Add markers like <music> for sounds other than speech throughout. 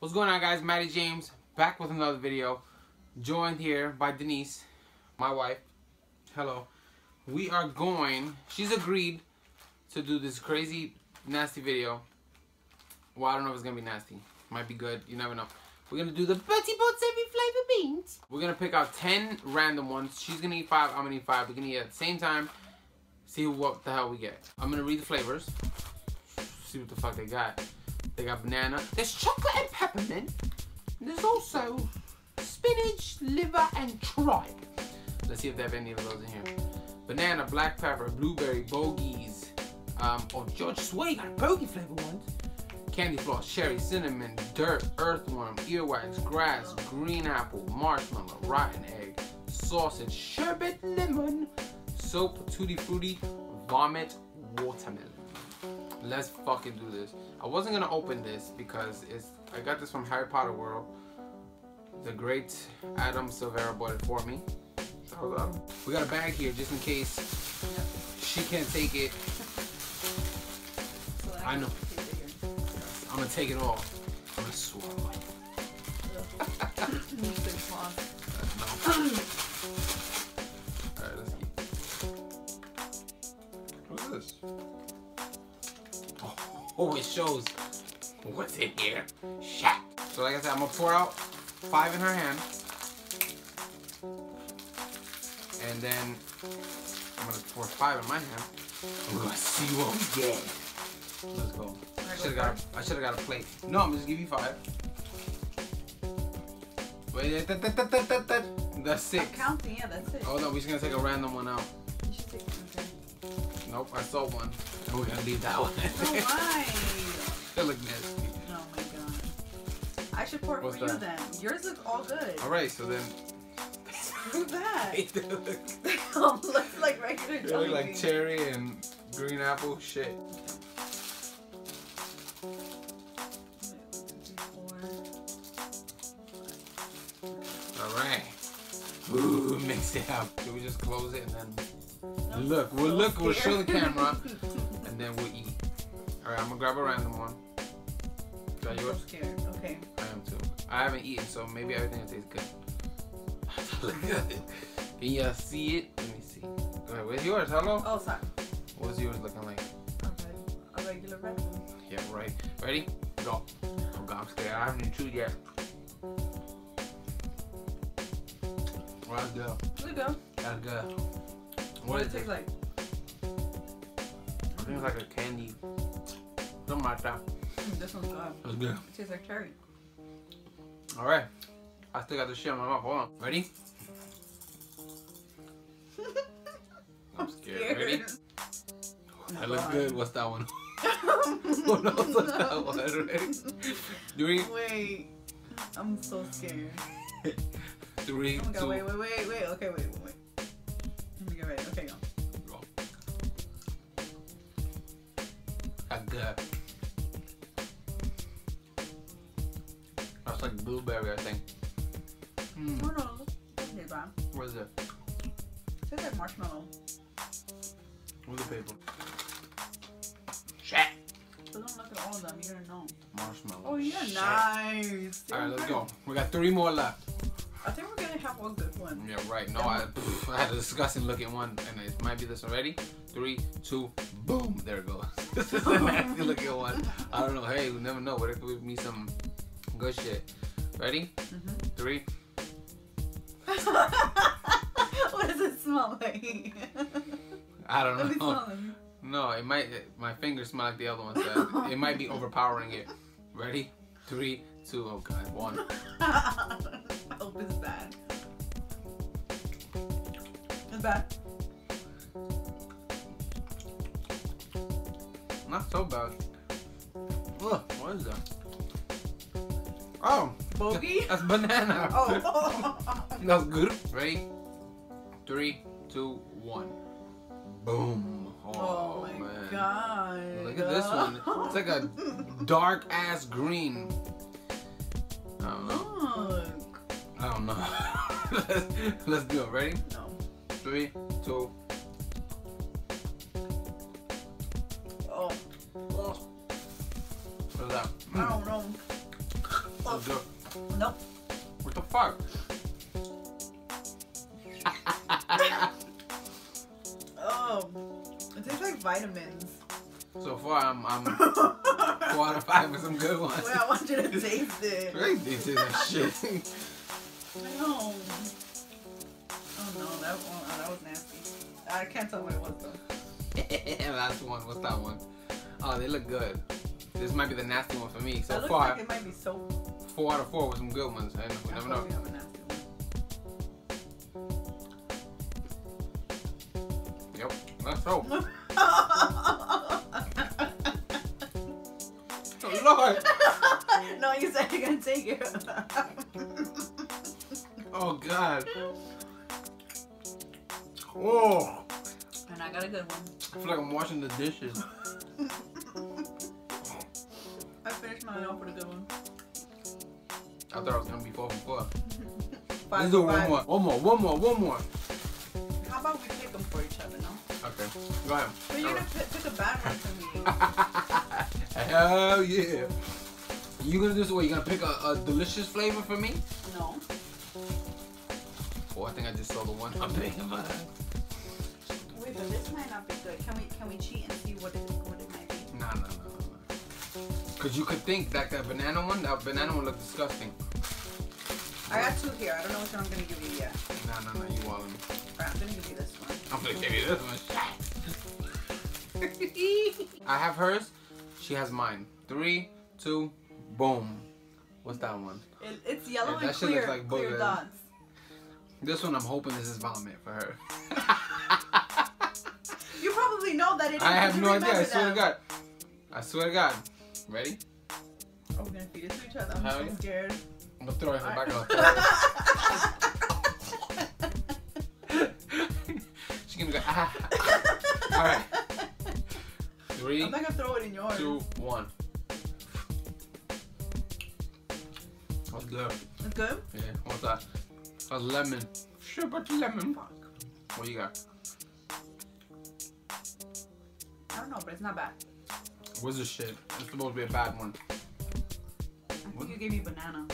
What's going on guys? Matty James back with another video. Joined here by Denise, my wife. Hello. We are going, she's agreed to do this crazy nasty video. Well, I don't know if it's gonna be nasty. Might be good, you never know. We're gonna do the Bertie Bott's every flavor beans. We're gonna pick out 10 random ones. She's gonna eat five, I'm gonna eat five. We're gonna eat at the same time. See what the hell we get. I'm gonna read the flavors. See what the fuck they got. They got banana. There's chocolate and peppermint. There's also spinach, liver, and tripe. Let's see if they have any of those in here. Banana, black pepper, blueberry, bogies. Um, oh, George Weasley got bogey flavor ones. Candy floss, cherry, cinnamon, dirt, earthworm, earwax, grass, green apple, marshmallow, rotten egg, sausage, sherbet, lemon, soap, tutti frutti, vomit, watermelon. Let's fucking do this. I wasn't gonna open this because it's I got this from Harry Potter World. The great Adam Silvera bought it for me. Hold up. We got a bag here just in case she can't take it. I know. I'm gonna take it all. I'm gonna swallow Oh, it shows what's in here. Shit. So like I said, I'm gonna pour out five in her hand. And then I'm gonna pour five in my hand. We're gonna see what we get. Let's go. I should have got. A, I should have got a plate. No, I'm just gonna give you five. Wait, that, that, that, that, that, that. that's six. I'm counting, yeah, that's it. Oh no, we're just gonna take a random one out. You should take. Nope, I saw one. And we're gonna leave that one. Oh, why? <laughs> they look nasty. Oh my god. I should pour it What's for that? you then. Yours look all good. Alright, so then. Screw that. <laughs> they look, <laughs> They all look like regular they look like cherry and green apple. Shit. Alright. Ooh, mix it up. Should we just close it and then look? We'll look. We'll show the camera and then we'll eat. Alright, I'm gonna grab a random one. Is that I'm yours? scared. Okay. I am too. I haven't eaten, so maybe everything will taste good. Look <laughs> good. Can y'all see it? Let me see. Go ahead. Where's yours? Hello? Oh, sorry. What's yours looking like? Okay. A regular one. Yeah, right. Ready? Go. Oh god, I'm scared. I haven't even chewed yet. Well, that's good. There you go. That's good. What is does it taste like? I think it's like a candy. Something like that. Mm, This one's good. That's good. It tastes like cherry. Alright. I still got the shit in my mouth. Hold on. Ready? <laughs> I'm scared. Ready? That looks good. What's that one? <laughs> <laughs> Who knows what's that one? Ready? Three, Wait. I'm so scared. three, Oh my god, two, wait, wait, wait, wait. Okay, wait, wait, That's. That's like blueberry, I think. Hmm. No, no. Okay, bye. What is it? It tastes like marshmallow. Where's the paper? Shit. So don't look at all of them. You're gonna know. Marshmallow. Oh, you're Shit. nice. All right, let's go. We got three more left. Have one good one. Yeah, right. No, I, <laughs> I had a disgusting looking one, and it might be this already. Three, two, boom. There it goes. <laughs> this is a nasty looking one. I don't know. Hey, we never know. What if it could be some good shit? Ready? Mhm. Three. <laughs> what does it smell like? I don't know. No, it might. It, my fingers smell like the other one said. It might be overpowering it. Ready? Three, two. Oh god, one. I hope it's bad. Bad. Not so bad. Ugh, what is that? Oh, Bogey? <laughs> that's banana. <laughs> Oh. <laughs> That's good. Ready? Three, two, one. Boom. Oh, Oh my man. god. Look at this one. It's like a dark ass green. I don't know. Look. I don't know. let's, let's do it. Ready? No. Three, two. Oh. Oh. What's that? I don't know. Let's go. Nope. What the fuck? Oh, it tastes like vitamins. so far, I'm, I'm four out of five with some good ones. Wait, I want you to <laughs> taste it. This is that shit. No. Oh that was nasty. I can't tell what it was though. <laughs> Last one. What's that one? Oh, they look good. This might be the nasty one for me. So far, like it might be soap. four out of four with some good ones. And we I never know. probably have a nasty one. Yep. Let's go. <laughs> Oh, Lord. <laughs> no, you said you're gonna take it. Oh, God. Oh. and I got a good one. I feel like I'm washing the dishes. <laughs> I finished mine off with a good one. I thought I was gonna be four for four. <laughs> Let's do one more. One more. One more. One more. How about we pick them for each other, no? Okay. Go ahead. But you're gonna pick, pick a bad one for me. <laughs> Hell yeah. You gonna do this? What? You gonna pick a, a delicious flavor for me? Oh, I think I just saw the one. I'm mine. Wait, but this might not be good. Can we can we cheat and see what it what it might be? Nah, nah, nah, nah. Cause you could think that that banana one, that banana one looked disgusting. I got two here. I don't know which one I'm gonna give you yet. Nah, nah, nah. You walling. Alright, I'm gonna give you this one. I'm gonna give you this one. <laughs> I have hers. She has mine. Three, two, boom. What's that one? It, it's yellow Yeah, and that shit clear, looks like clear dots. This one, I'm hoping this is vomit for her. <laughs> You probably know that it is. I have no idea. I swear to. God. I swear to God. Ready? Oh, we're gonna feed it to each other. I'm Hell so scared. I'm gonna throw it in the back of throat. <laughs> She's gonna go. Ah. All right. Three, I'm not gonna throw it in yours. two, one. That's good. It's good? Yeah. What's that? That's lemon. Sherbet lemon. Fuck. What you got? I don't know, but it's not bad. What's this shit? It's supposed to be a bad one. I think you gave me banana.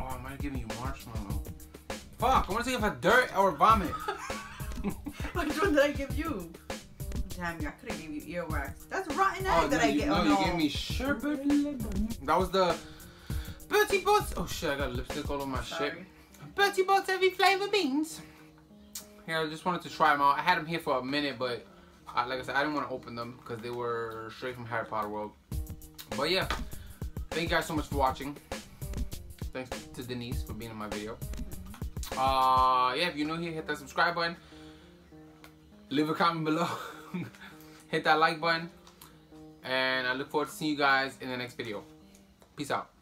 Oh, I might have given you marshmallow. Fuck, I want to see if I dirt or vomit. <laughs> Which one did I give you? Damn, I could have gave you earwax. That's rotten oh, egg Oh, that no, I you, get. no, oh, you gave me sherbet lemon. That was the Bertie Bott's. Oh shit, I got lipstick all over my shit. Bertie Bott's every flavor beans. Yeah, I just wanted to try them out. I had them here for a minute, but I, like I said, I didn't want to open them because they were straight from Harry Potter World. But yeah, thank you guys so much for watching. Thanks to Denise for being in my video. Uh, yeah, if you're new here, hit that subscribe button. Leave a comment below. <laughs> hit that like button. And I look forward to seeing you guys in the next video. Peace out.